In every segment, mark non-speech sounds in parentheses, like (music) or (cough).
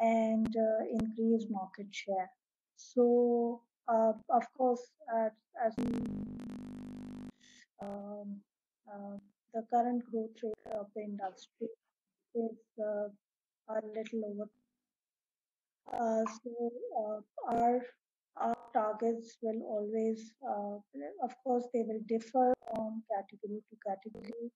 and uh, increase market share. So, uh, of course, as, as um, uh, the current growth rate of the industry is a little over. Uh, so, uh, our our targets will always, uh, of course, they will differ from category to category.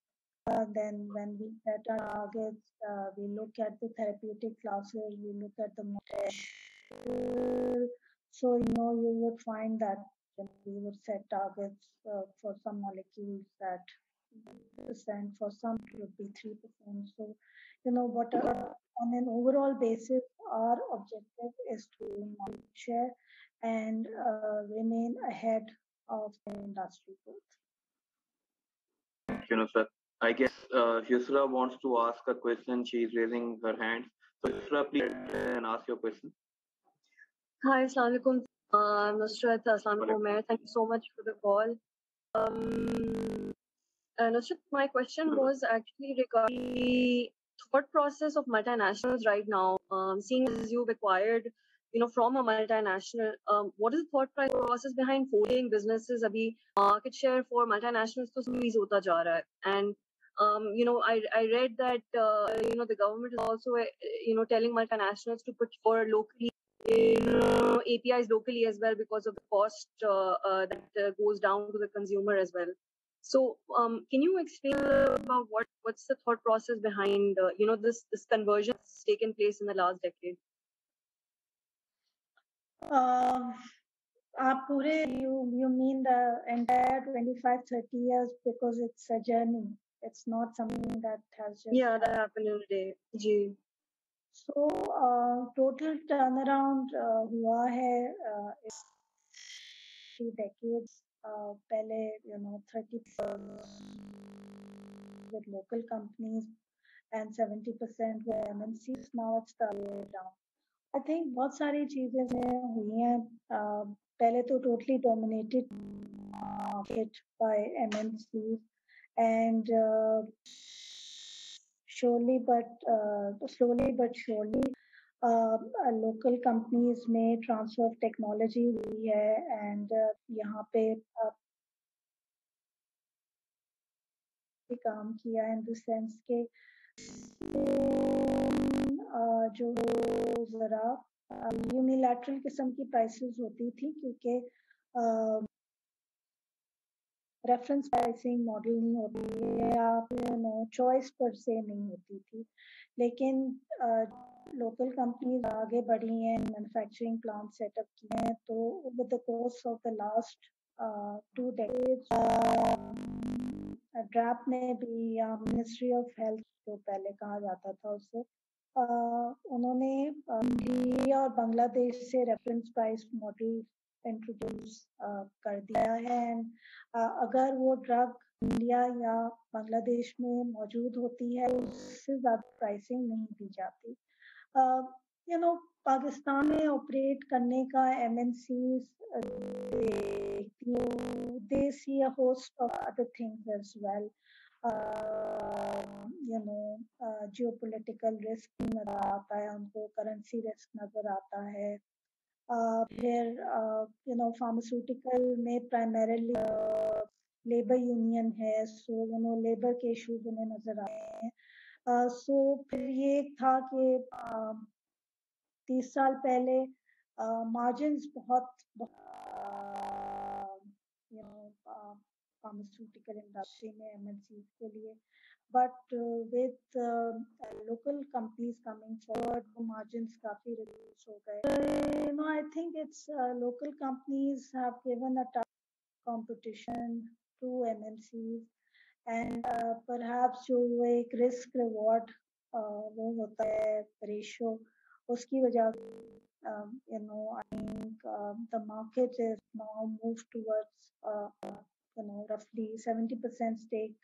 Uh, then when we set our targets, uh, we look at the therapeutic classes, we look at the model. so you know you would find that we would set targets uh, for some molecules at percent, for some it would be three percent. So you know whatever on an overall basis, our objective is to share and uh, remain ahead of the industry growth. Thank You sir. I guess uh, Yusra wants to ask a question. She's raising her hand. So, Yusra, please and ask your question. Hi, Assalamualaikum. Uh, Nusrat, Assalamualaikum. Thank you so much for the call. Um, uh, Nusrat, my question was actually regarding the thought process of multinationals right now. Um, seeing as you've acquired you know, from a multinational, um, what is the thought process behind folding businesses? Abhi market share for multinationals to squeeze hota ja raha hai. And um, you know, I I read that uh, you know the government is also uh, you know telling multinationals to put for locally you know, APIs locally as well because of the cost uh, uh, that uh, goes down to the consumer as well. So, um, can you explain about what what's the thought process behind uh, you know this this conversion that's taken place in the last decade? Uh, you you mean the entire 25 30 years because it's a journey it's not something that has just yeah that happened in a day G. so uh, total turnaround uh, हुआ है uh, three decades uh, पहले you know 30 with local companies and 70% with MNCs now it's the other way around I think बहुत सारी चीजें हुई हैं पहले तो totally dominated market bye MNC and surely but uh, slowly but surely uh, local companies में transfer of technology हुई है and uh, यहाँ पे uh, काम किया इन द सेंस के जो ज़रा यूनिलैटरल किस्म की प्राइसेस होती थी क्योंकि रेफरेंस प्राइसिंग मॉडल नहीं होती या नो चॉइस पर से नहीं होती थी। लेकिन लोकल कंपनीज़ आगे बढ़ी हैं मैन्युफैक्चरिंग प्लांट सेटअप किए हैं तो with the course of the last two decades DRAP ने भी या मिनिस्ट्री ऑफ़ हेल्थ जो पहले कहा जाता था उससे उन्होंने इंडिया और बांग्लादेश से रेफरेंस प्राइस मॉडल इंट्रोड्यूस कर दिया है। अगर वो ड्रग इंडिया या बांग्लादेश में मौजूद होती है उससे ज़्यादा प्राइसिंग नहीं दी जाती। यू नो पाकिस्तान में ऑपरेट करने का M N C host of other things as well you know geopolitical risk नज़र आता है उनको करेंसी रिस्क नज़र आता है। uh, फिर यू नो फार्मास्यूटिकल में प्राइमरीली लेबर यूनियन है सो यू नो लेबर के इश्यूज़ उन्हें नज़र आए हैं। सो फिर ये था कि तीस साल पहले मार्जिन बहुत यू नो pharmaceutical industry में MNCs के लिए but uh, with uh, local companies coming forward the margins काफी reduce हो गए you know I think it's uh, local companies have given a tough competition to MNCs and uh, perhaps जो वो एक risk reward uh, वो होता है ratio उसकी वजह um, you know, I think uh, the market is now moved towards uh, you know roughly 70% stake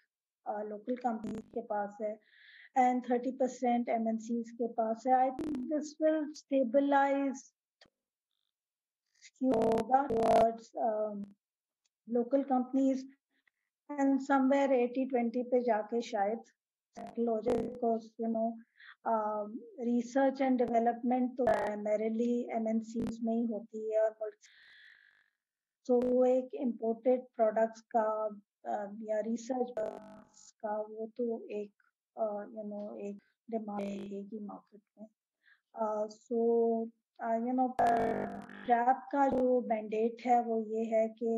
local company के पास है and thirty percent M N C के पास है. I think this will stabilise local companies and somewhere eighty twenty पे जाके शायद settle हो जाए because you know research and development तो प्राइमरली एम एन सीज में ही होती है और तो एक इम्पोर्टेड प्रोडक्ट्स का um, या रिसर्च का वो तो एक यू नो एक डिमांड रहेगी मार्केट में। सो यू नो रैप का जो मैंडेट है वो ये है कि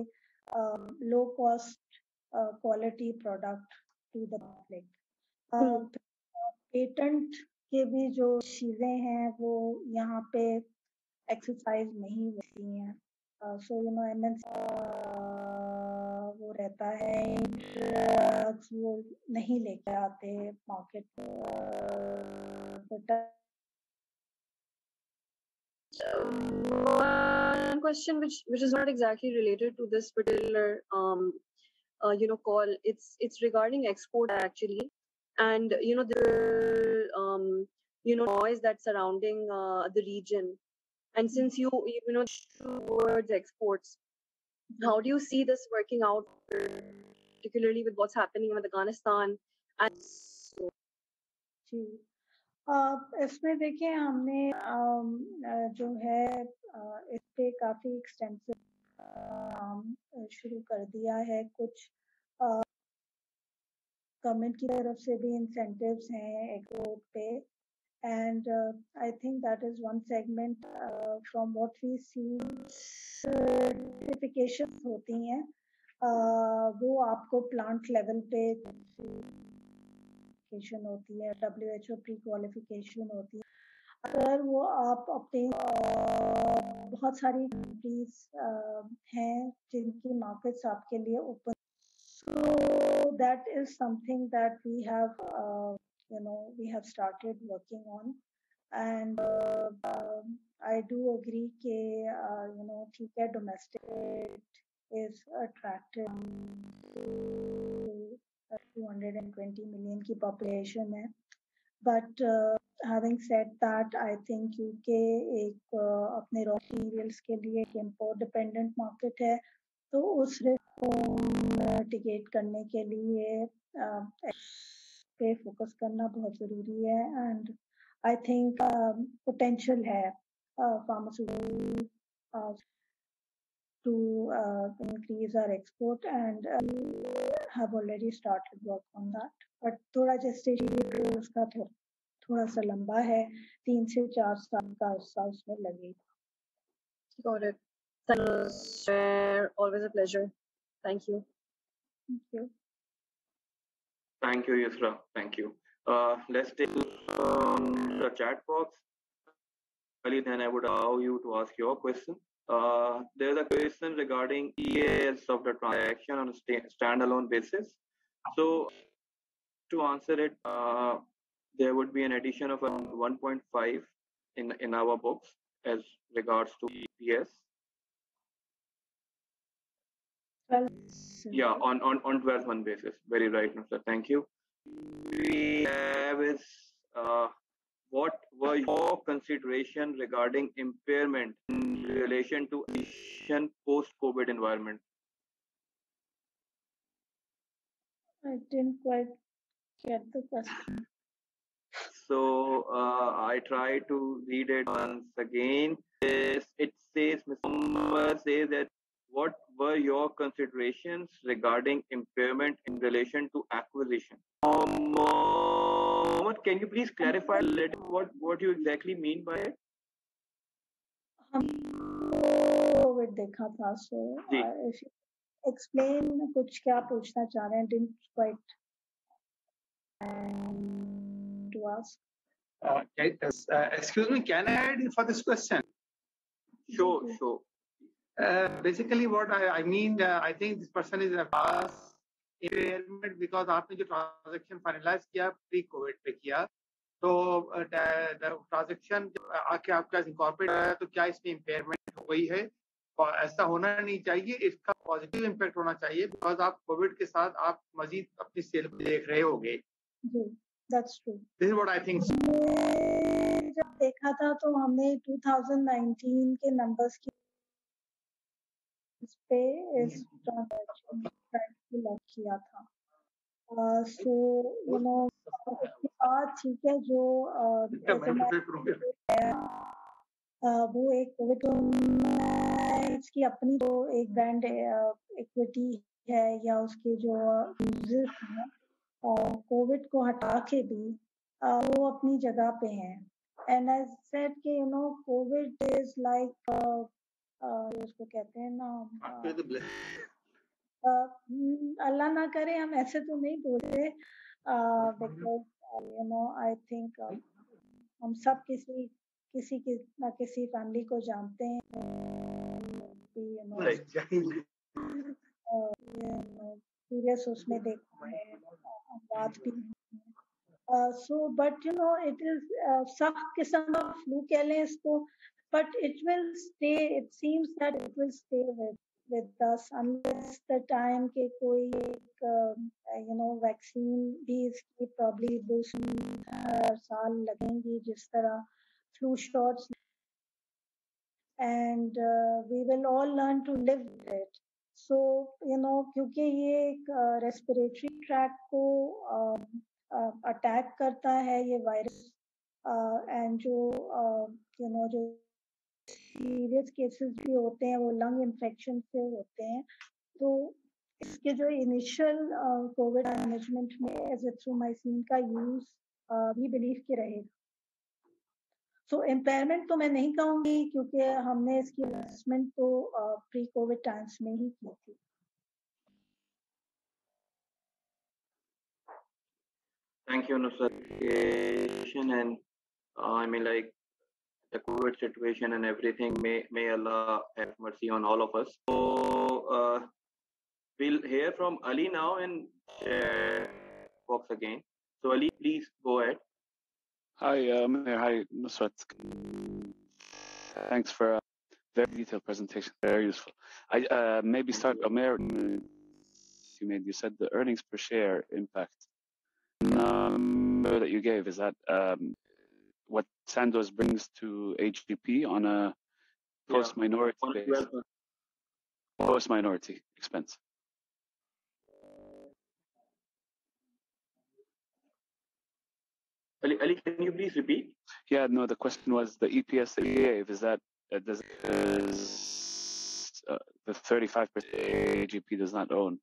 low cost quality product to the public patent के भी जो चीज़ें हैं वो यहाँ पे एक्सरसाइज नहीं होती हैं। सो यू नो एम वो रहता है ड्रग्स वो नहीं लेके आते market one question which which is not exactly related to this particular um uh, you know call it's it's regarding export actually and you know the um you know noise that's surrounding uh, the region and since you you know towards exports how do you see this working out particularly with what's happening in afghanistan and so इसमें देखिए हमने जो है इस पे काफ़ी extensive शुरू कर दिया है कुछ गवर्नमेंट की तरफ़ से भी इंसेंटिव्स हैं एक्सपोर्ट पे uh, I think that is one segment uh, from what we see certification होती हैं uh, वो आपको प्लांट लेवल पे क्वालिफिकेशन होती है W H O pre qualification होती है। अगर वो आप अपने बहुत सारी कंट्रीज़ हैं जिनकी मार्केट्स आपके लिए open so that is something that we have have started working on and uh, um, I do agree that uh, you know ठीक है domestic is attractive to 220 million की population है but uh, having said that I think UK एक uh, अपने raw materials के लिए एक import dependent market है तो उस रिस्क को मिटिगेट करने के लिए uh, पे फोकस करना बहुत ज़रूरी है एंड आई थिंक पोटेंशियल है pharmaceutical to uh, increase our export and uh, have already started work on that but थोड़ा gestation period उसका थो, थोड़ा सा लंबा है तीन से चार साल का अर्सा उसमें लगेगा got it thanks always a pleasure thank you thank you Thank you, Yusra. Thank you. Uh, let's take um, the chat box. Then I would allow you to ask your question. Uh, there's a question regarding EAS of the transaction on a st standalone basis. So to answer it, uh, there would be an addition of 1.5 in in our books as regards to EPS. yeah on on on 12 month basis very right sir thank you we have is uh, what were your consideration regarding impairment in relation to Asian post covid environment? I didn't quite get the question. So uh, i try to read it once again. It says mr says that what were your considerations regarding impairment in relation to acquisition? Um, Mohammed, can you please clarify a little what, what you exactly mean by it? Covid देखा था so explain कुछ क्या पूछना चाह रहे हैं didn't quite to ask uh, uh, excuse me can i add for this question sure sure Uh, basically, what I, I mean, uh, I think this person is a pass Impairment because आपने जो transaction finalise किया pre COVID पे किया तो transaction आके आपका incorporate आया तो क्या इसमें इम्पेयरमेंट हो गई है? और ऐसा होना नहीं चाहिए इसका पॉजिटिव इम्पैक्ट होना चाहिए बिकॉज़ आप कोविड के साथ आप मजीद अपनी सेल को देख रहे होगे. जब देखा था तो हमने 2019 के नंबर्स की इस पे इस ट्रांजैक्शन लॉक किया था। सो यू नो बाद ठीक है जो वो एक कोविड इसकी अपनी जो एक ब्रांड इक्विटी है या उसके जो यूज़र्स हैं कोविड को हटा के भी वो अपनी जगह पे हैं। एंड आई सेड कि you know COVID is like उसको कहते हैं ना अल्लाह ना करे हम ऐसे तो नहीं बोलते because you know I think हम सब किसी किसी की ना किसी फैमिली को जानते हैं। सीरियस (laughs) उसमें देखा है बात भी so but you know it is सख्त किस्म का फ्लू कह लें इसको but it will stay it seems that it will stay with with us unless the time के कोई एक you know vaccine भी इसकी probably दो साल लगेंगी जिस तरह flu shots and uh, we will all learn to live with it so you know क्योंकि ये एक respiratory tract को अटैक करता है ये वायरस एंड जो यू नो जो सीरियस केसेस भी होते हैं वो लंग इन्फेक्शन से होते हैं तो इसके जो इनिशियल कोविड मैनेजमेंट में एजिथ्रोमाइसिन का यूज़ भी बिलीव के रहेगा सो so, इम्पेयरमेंट तो मैं नहीं कहूँगी क्योंकि हमने इसकी इन्वेस्टमेंट तो प्री कोविड टाइम्स में ही की थी Thank you, Nusrat. And uh, I mean, like, the COVID situation and everything. May may Allah have mercy on all of us. So uh, we'll hear from Ali now and share box again. So Ali, please go ahead. Hi, um, hi, Nusrat. Thanks for a very detailed presentation. Very useful. I uh, maybe start Omer. You made you said the earnings per share impact number that you gave is that um, what Sandoz brings to AGP on a post minority yeah, basis, post minority expense. Ali, Ali, can you please repeat? Yeah, no. The question was the EPS that you gave. Is that uh, does is, uh, the thirty-five percent AGP does not own?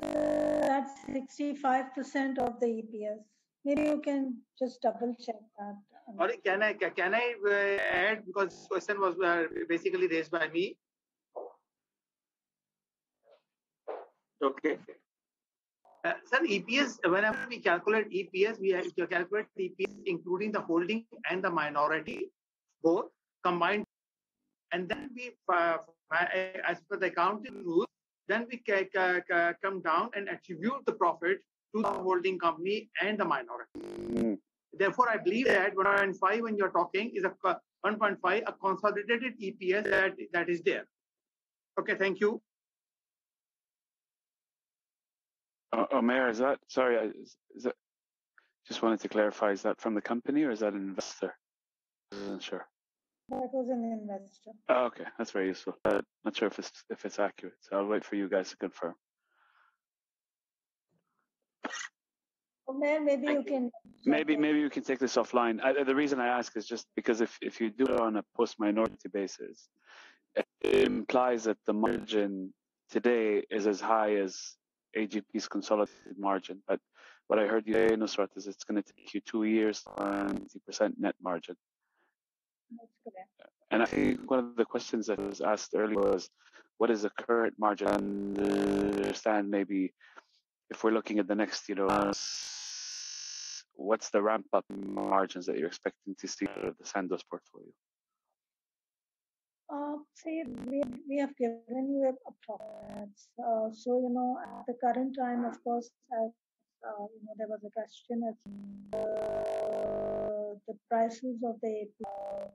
That's sixty-five percent of the EPS. Maybe you can just double check that. Or can I can I uh, add because this question was uh, basically raised by me. Okay. Uh, sir, EPS, whenever we calculate EPS, we have to calculate EPS including the holding and the minority, both combined. And then we, uh, as per the accounting rules, then we come down and attribute the profit to the holding company and the minority. Mm. Therefore, I believe that 1.5 when you're talking is a 1.5 a consolidated EPS that that is there. Okay, thank you. Uh, Omer, is that sorry? Is, is that just wanted to clarify? Is that from the company or is that an investor? I wasn't sure. That was an investor. Oh, okay, that's very useful. Uh, not sure if it's if it's accurate, so I'll wait for you guys to confirm. Maybe you can. Maybe maybe you can take this offline. I, the reason I ask is just because if if you do it on a post minority basis, it implies that the margin today is as high as AGP's consolidated margin. But what I heard you say, Nusrat, is it's going to take you two years, 20% net margin. That's correct. And I think one of the questions that was asked earlier was, what is the current margin? And understand maybe if we're looking at the next, you know, what's the ramp up margins that you're expecting to see out of the Sandoz portfolio? Uh, see, we, we have given you approximates. Uh, so, you know, at the current time, of course, as uh, you know, there was a question as uh, the prices of the API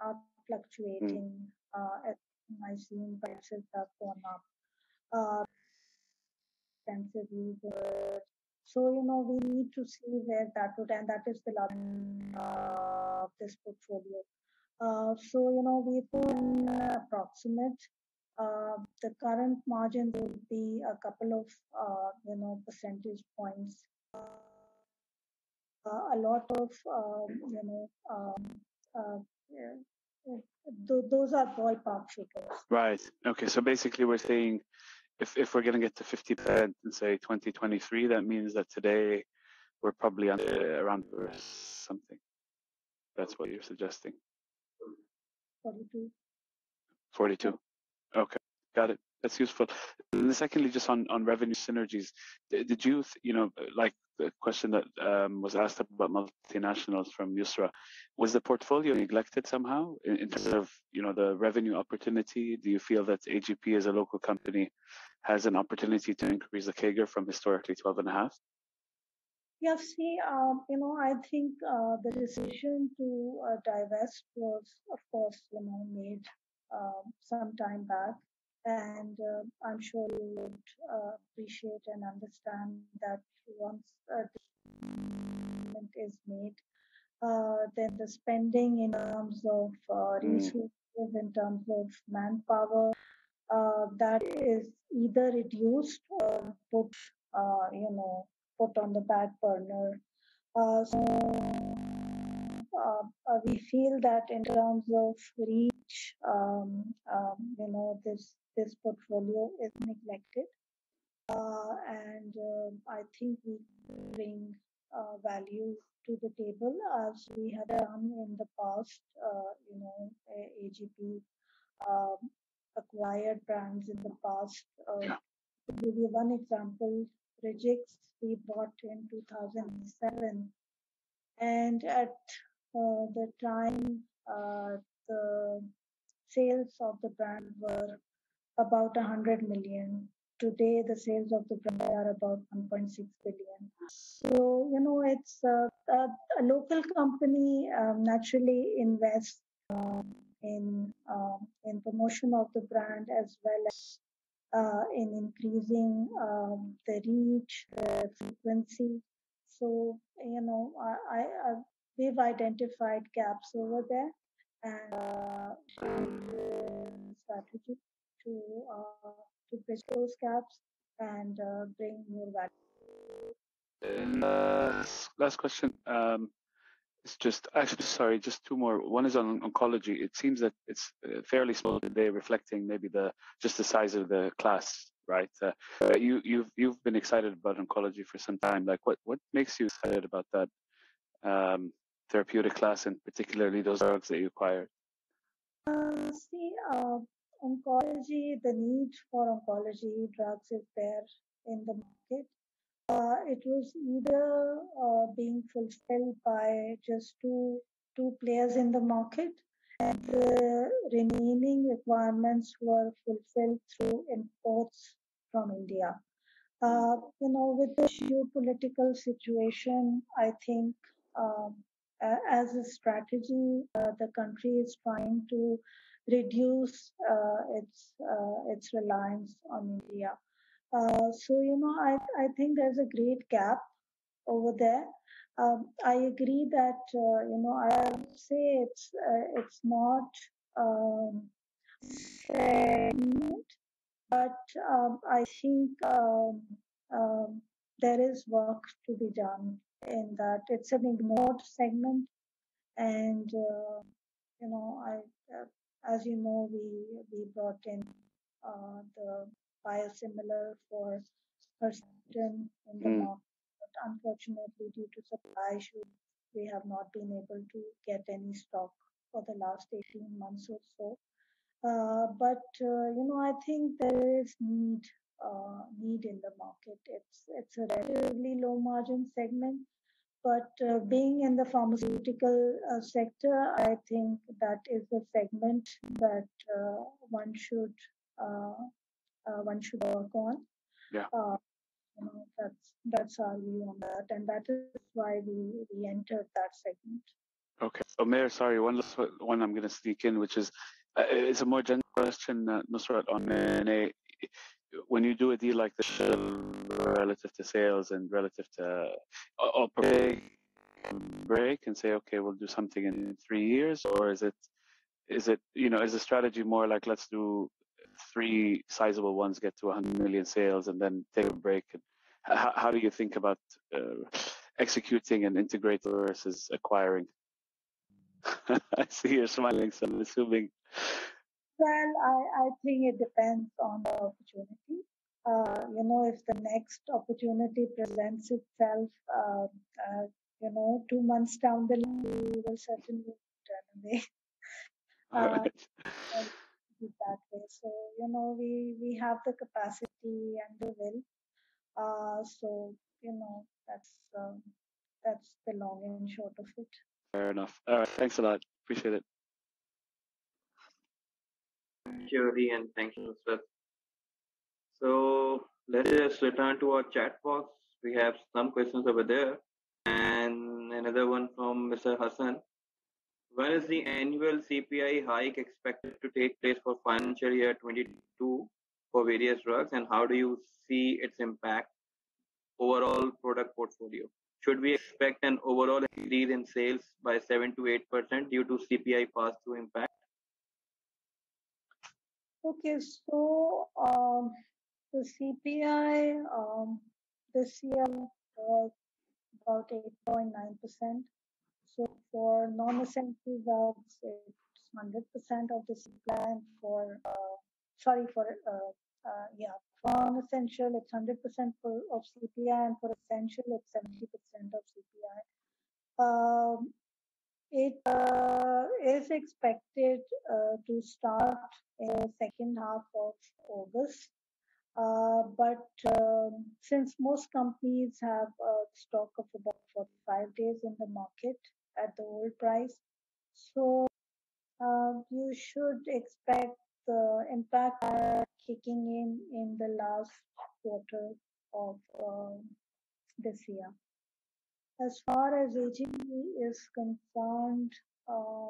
are fluctuating. Mm. Uh, as mycene prices have gone up. Uh, extensively, so, you know, we need to see where that would end. That is the last uh, of this portfolio. Uh, so, you know, we put an approximate uh, the current margin would be a couple of uh, you know percentage points. Uh, a lot of um, you know um, uh, th- those are ballpark figures. Right. Okay. So basically, we're saying if if we're going to get to 50% in say 2023, that means that today we're probably under, uh, around something. That's what you're suggesting. 42. 42. Okay, got it. That's useful. And secondly, just on, on revenue synergies, did you, you know, like the question that um, was asked about multinationals from Yusra, was the portfolio neglected somehow in, in, terms of, you know, the revenue opportunity? Do you feel that AGP as a local company has an opportunity to increase the CAGR from historically 12 and a half? Yeah, see, um, you know, I think uh, the decision to uh, divest was, of course, you know, made uh, some time back. And uh, I'm sure you would uh, appreciate and understand that once a decision is made, uh, then the spending in terms of hmm. resources, in terms of manpower, that is either reduced or put, you know, put on the back burner. Uh, so uh, uh, we feel that in terms of reach, um, um, you know, this this portfolio is neglected, uh, and um, I think we bring uh, value to the table as we have done in the past. Uh, you know, AGP um, acquired brands in the past. to give you one example, Regix we bought in 2007. And at uh, the time, uh, sales of the brand were about 100 million. Today, the sales of the brand are about 1.6 billion. So, you know, it's uh, a, a, local company um, naturally invests um, in um, in promotion of the brand as well as uh, in increasing um, the reach, the frequency. So, you know, I, I, we've identified gaps over there and uh, strategy to uh, to bridge those gaps and uh, bring more value. And Uh, last question. Um, it's just actually sorry, just two more. One is on oncology. It seems that it's uh, fairly small today, reflecting maybe the just the size of the class, right? Uh, you you've you've been excited about oncology for some time. Like, what what makes you excited about that um, therapeutic class, and particularly those drugs that you acquired? Uh, see, uh, oncology, the need for oncology drugs is there in the market uh, it was either uh, being fulfilled by just two two players in the market, and the remaining requirements were fulfilled through imports from India. Uh, you know, with the geopolitical situation, I think um, as a strategy, uh, the country is trying to reduce uh, its uh, its reliance on India. Uh, so you know, I I think there's a great gap over there. Um, I agree that uh, you know I would say it's uh, it's not um, segment, but um, I think um, um, there is work to be done in that. It's an ignored segment, and uh, you know I uh, as you know we we brought in uh, the biosimilar for Herceptin in the mm. market. But unfortunately, due to supply issues, we have not been able to get any stock for the last 18 months or so. Uh, but uh, you know, I think there is need uh, need in the market. It's it's a relatively low margin segment, but uh, being in the pharmaceutical uh, sector, I think that is the segment that uh, one should uh, one should work on. Yeah. Uh, you know, that's that's our view on that, and that is why we we entered that segment. Okay, Omer, sorry, one last one I'm going to sneak in, which is uh, it's a more general question, uh, Nusrat, on M&A. When you do a deal like this, relative to sales and relative to uh, break and say, okay, we'll do something in three years, or is it is it you know is the strategy more like let's do three sizable ones get to 100 million sales and then take a break? And how, how do you think about uh, executing and integrating versus acquiring? (laughs) I see you're smiling, so I'm assuming. Well, I, I think it depends on the opportunity. Uh, you know, if the next opportunity presents itself, uh, uh, you know, two months down the line, we will certainly turn away. (laughs) Uh, that way. So, you know, we, we have the capacity and the will. Uh, so, you know, that's, um, that's the long and short of it. Fair enough. All right. Thanks a lot. Appreciate it. Thank you, Adi, and thank you, sir. So let's return to our chat box. We have some questions over there, and another one from Mr. Hassan. When is the annual CPI hike expected to take place for financial year 22 for various drugs, and how do you see its impact overall product portfolio? Should we expect an overall increase in sales by 7 to 8% due to CPI pass-through impact? Okay, so um, the CPI um, this year was about 8.9%. So for non-essential drugs, it's 100% of the CPI. For uh, sorry, for uh, uh, yeah, for non-essential, it's 100% for, of CPI, and for essential, it's 70% of CPI. Um, it uh, is expected uh, to start in the second half of August. Uh, but um, since most companies have a stock of about 45 days in the market at the old price, so uh, you should expect the impact kicking in in the last quarter of uh, this year. As far as AGP is concerned, uh,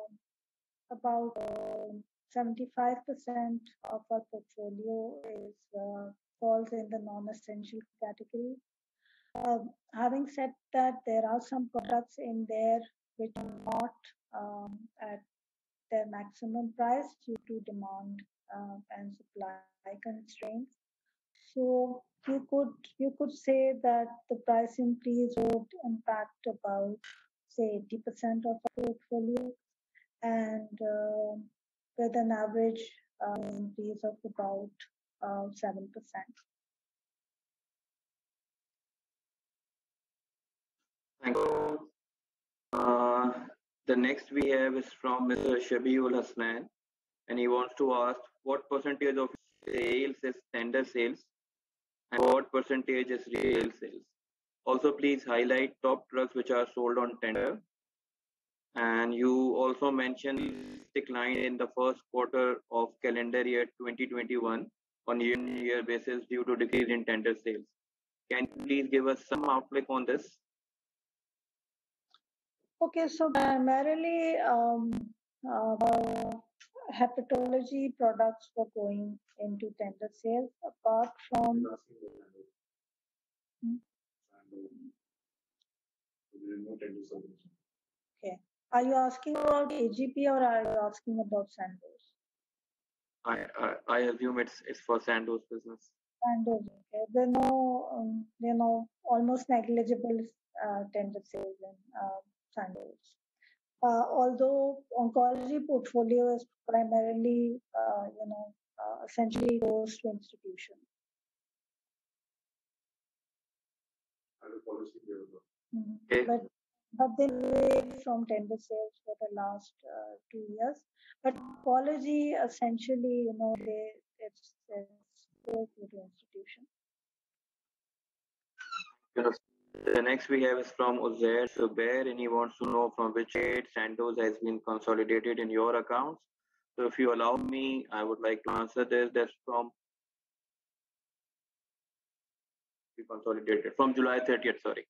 about uh, 75% of our portfolio is uh, falls in the non-essential category. Uh, having said that, there are some products in there which are not um, at their maximum price due to demand uh, and supply constraints. So you could you could say that the price increase would impact about say 80% of our portfolio and uh, with an average uh, increase of about uh, 7%. Thank you. Uh, the next we have is from Mr. Shabiul Hasnan, and he wants to ask what percentage of sales is tender sales and what percentage is retail sales. Also, please highlight top drugs which are sold on tender. And you also mentioned decline in the first quarter of calendar year 2021 on year-on-year basis due to decrease in tender sales. Can you please give us some outlook on this? Okay, so primarily um, uh, hepatology products were going into tender sales apart from hmm? okay. Are you asking about agp or are you asking about sandoz? I i, I assume it's it's for sandoz business. Sandoz okay. There no um, you know almost negligible uh, tender sales in uh, sandoz although oncology portfolio is primarily, uh, you know, uh, essentially goes to institutions. Mm-hmm. Okay. But but they away from tender sales for the last uh, two years. But oncology essentially, you know, they it's it's goes to the institution. The next we have is from Uzair Zubair, and he wants to know from which date Sandoz has been consolidated in your accounts. So if you allow me, I would like to answer this. That's from be consolidated from July 30th, sorry.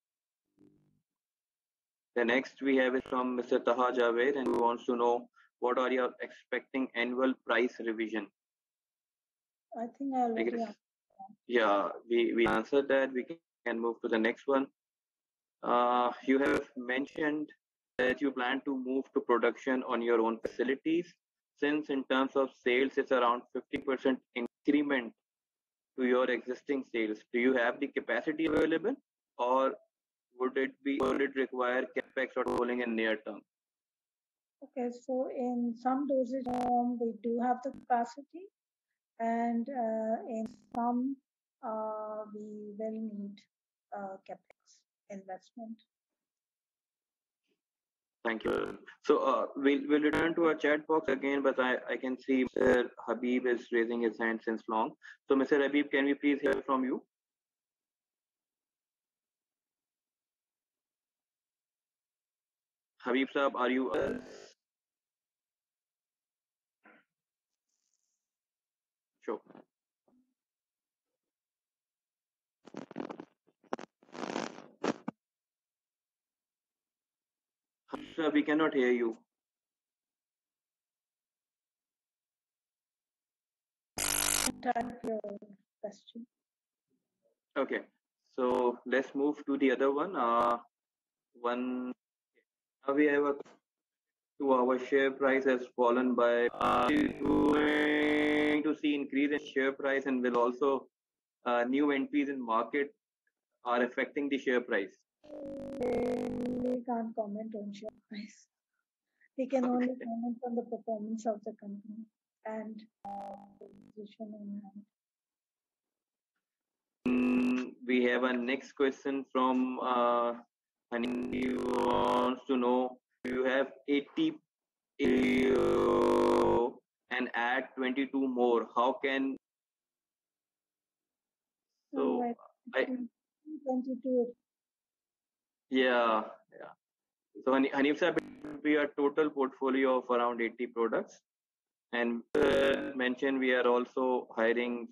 The next we have is from Mr. Taha Javed, and he wants to know what are you expecting annual price revision? I think I already Yeah, we, we answered that. We can move to the next one. Uh, you have mentioned that you plan to move to production on your own facilities. Since in terms of sales, it's around 50% increment to your existing sales? Do you have the capacity available, or would it be would it require capex or tolling in near term? Okay, so in some dosage we do have the capacity, and uh, in some uh, we will need capex investment. Thank you. So uh, we'll, we'll return to our chat box again, but I, I can see Mr. Habib is raising his hand since long. So Mr. Habib, can we please hear from you? Habib Saab, are you Sure. Sir, we cannot hear you. Type your question. Okay, so let's move to the other one. Uh, one now we have a to our share price has fallen by uh, going to see increase in share price and will also uh, new entries in market are affecting the share price. We can't comment on share price. We can only comment on the performance of the company and uh, position in hand. Mm, we have a next question from uh, and he wants to know you have 80 and add 22 more how can so right. I, 22. yeah yeah so Hanif sir will be a total portfolio of around 80 products and uh, mentioned we are also hiring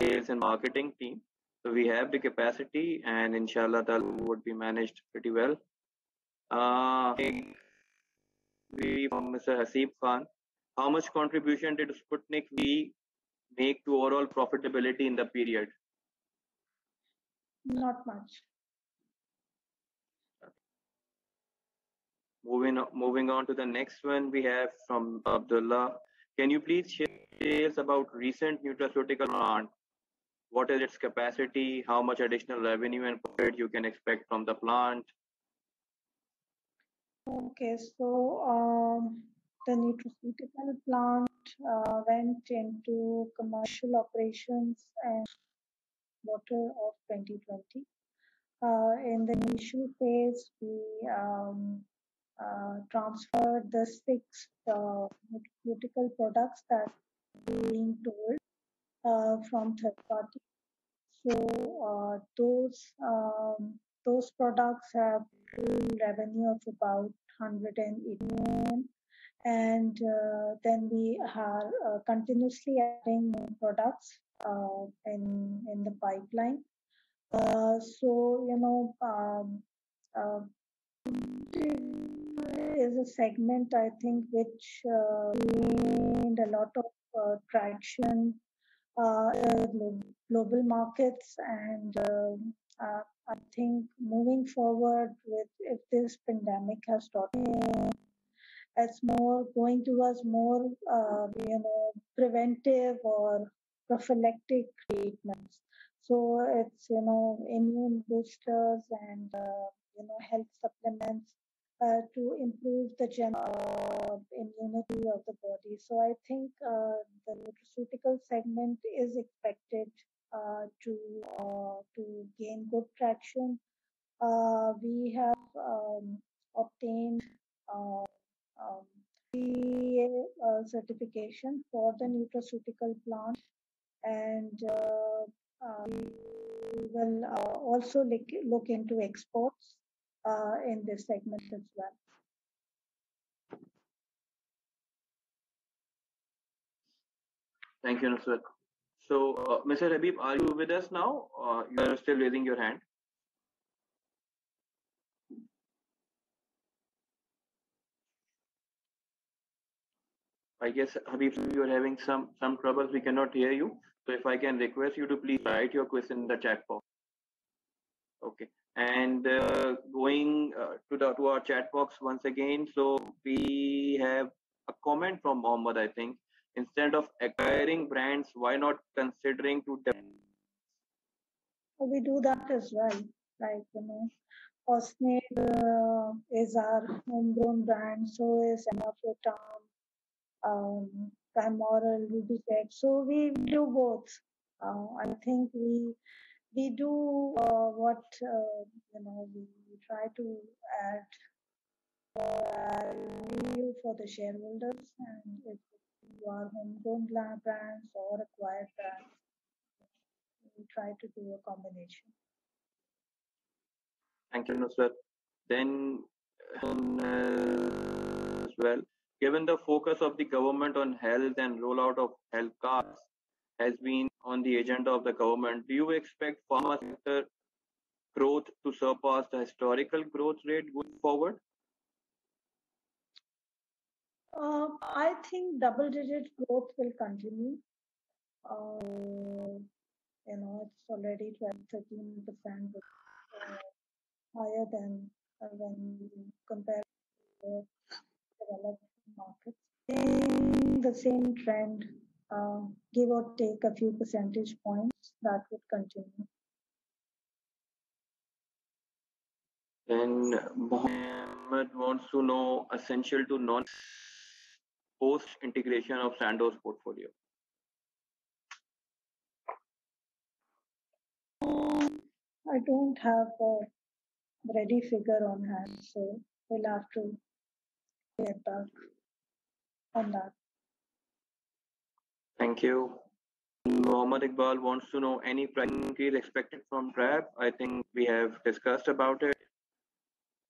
sales and marketing team so we have the capacity and inshallah that would be managed pretty well. Uh, we from Mr. Hasib Khan, how much contribution did Sputnik V make to overall profitability in the period? Not much. Moving on, moving on to the next one, we have from Abdullah. Can you please share details about recent nutraceutical plant what is its capacity, how much additional revenue and profit you can expect from the plant. Okay, so um, the nutraceutical plant uh, went into commercial operations and quarter of 2020. Uh, in the initial phase, we um, uh, transferred the six uh, nutraceutical products that being told uh, from third party. So uh, those um, those products have revenue of about 180 million and uh, then we are continuously adding new products in in the pipeline so you know um, is a segment i think which gained a lot of traction uh, global markets. And um, uh, I think moving forward with if this pandemic has taught it's more going towards more uh, you know preventive or prophylactic treatments. So it's you know immune boosters and uh, you know health supplements uh, to improve the general immunity of the body. So I think uh, the nutraceutical segment is expected uh, to uh, to gain good traction. Uh, we have um, obtained um, certification for the nutraceutical plant, and we will also look, look into exports uh, in this segment as well. Thank you, Nusrat. So, uh, Mr. Habib, are you with us now? Uh, you are still raising your hand. I guess, Habib, you are having some some troubles. We cannot hear you. So, if I can request you to please write your question in the chat box. Okay and uh, going uh, to the to our chat box once again so we have a comment from Mohammed I think instead of acquiring brands, why not considering to we do that as well. Like, you know, Osnate uh, is our homegrown brand, so is Enophrotam, um, Primoral, Rubicet. So we do both. Uh, I think we we do uh, what uh, you know we try to add value for the shareholders, and if you are homegrown brands or acquired brands, we try to do a combination. Thank you, Nusrat. Then, um, as well, given the focus of the government on health and rollout of health cards has been on the agenda of the government, do you expect pharma sector growth to surpass the historical growth rate going forward? Uh, I think double-digit growth will continue. Uh, you know, it's already 12, 13 percent uh, higher than uh, when you compare to developed markets. In the same trend, uh, give or take a few percentage points, that would continue. Then Mohammed wants to know essential to non post integration of Sandoz portfolio. I don't have a ready figure on hand, so we'll have to get back on that. Thank you. Mohammed Iqbal wants to know any price increase expected from DRAP. I think we have discussed about it.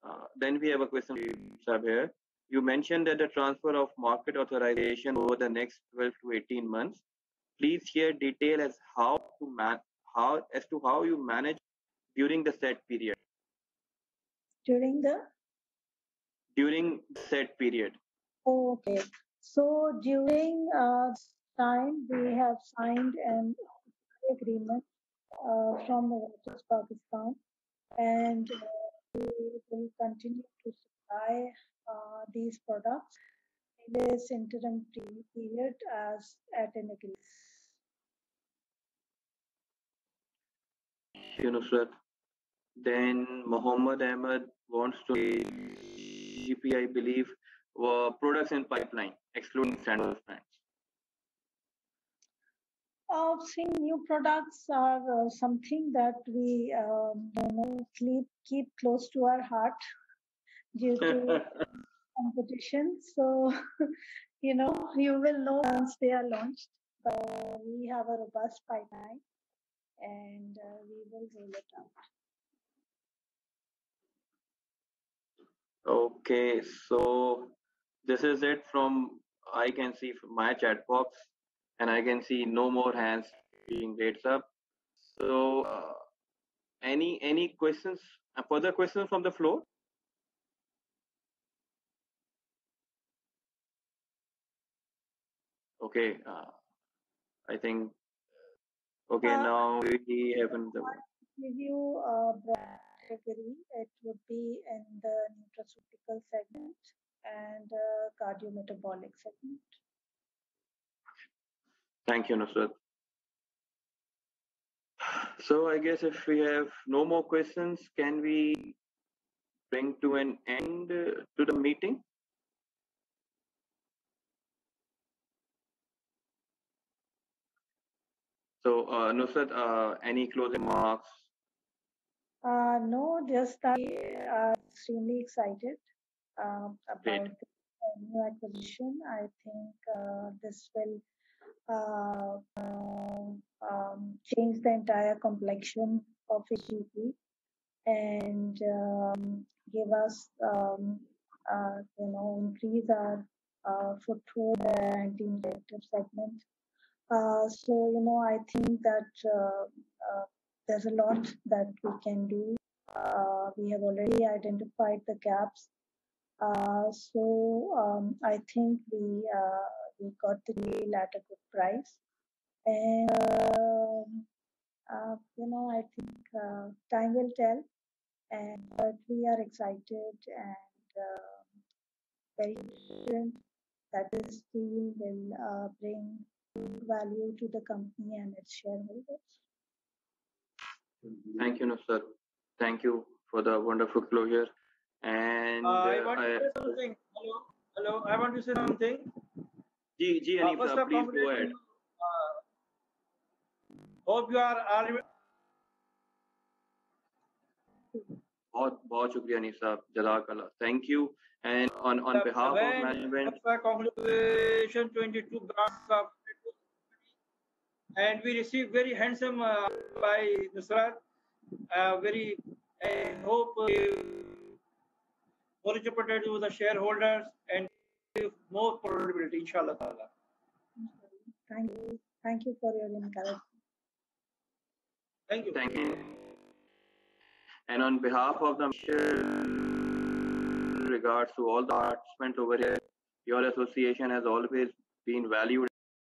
Uh, then we have a question Sab here. You mentioned that the transfer of market authorization over the next 12 to 18 months. Please share detail as how to man how as to how you manage during the set period. During the during set period. okay. So during uh, time we have signed an agreement uh, from Novartis Pakistan, and uh, we will continue to supply uh, these products in this interim period as at an agreement. Nusrat. Then Muhammad Ahmed wants to GP, I believe, were products in pipeline, excluding Sandoz brands. Uh, seeing new products are uh, something that we um, you know keep keep close to our heart due to (laughs) competition. So (laughs) you know you will know once they are launched. But we have a robust pipeline, and uh, we will roll it out. Okay, so this is it from I can see from my chat box, and I can see no more hands being raised up. So, uh, any any questions? Uh, further questions from the floor? Okay, uh, I think. Okay, uh, now we haven't. Give you a category, it would be in the nutraceutical segment and uh, cardiometabolic segment. Thank you, Nusrat. So I guess if we have no more questions, can we bring to an end uh, to the meeting? So, uh, Nusrat, uh, any closing remarks uh, no, just that we are extremely excited uh, about the new acquisition. I think uh, this will uh, um, change the entire complexion of AGP and um, give us, um, uh, you know, increase our uh, foothold anti-infective segment. so, you know, I think that there's a lot that we can do. Uh, we have already identified the gaps. Uh, so um, I think we uh, we got the deal at a good price, and um, uh, you know I think uh, time will tell. And but we are excited and um, very confident that this deal will uh, bring value to the company and its shareholders. Thank you, Nusrat. Thank you for the wonderful closure. And Uh, I uh, want to say something. Hello, hello. I want to say something. Ji, Ji Uh, Hanif first sir, of please go ahead. uh, hope you are all. बहुत बहुत शुक्रिया अनीफ साहब जजाक अल्लाह thank you and on on behalf of management Congratulations, 22 grants of and we received very handsome uh, by Nusrat. Uh, very, I hope uh, more opportunity to the shareholders and give more profitability, inshallah. Thank you. Thank you for your encouragement. Thank you. thank you and on behalf of the regards to all the participants over here your association has always been valued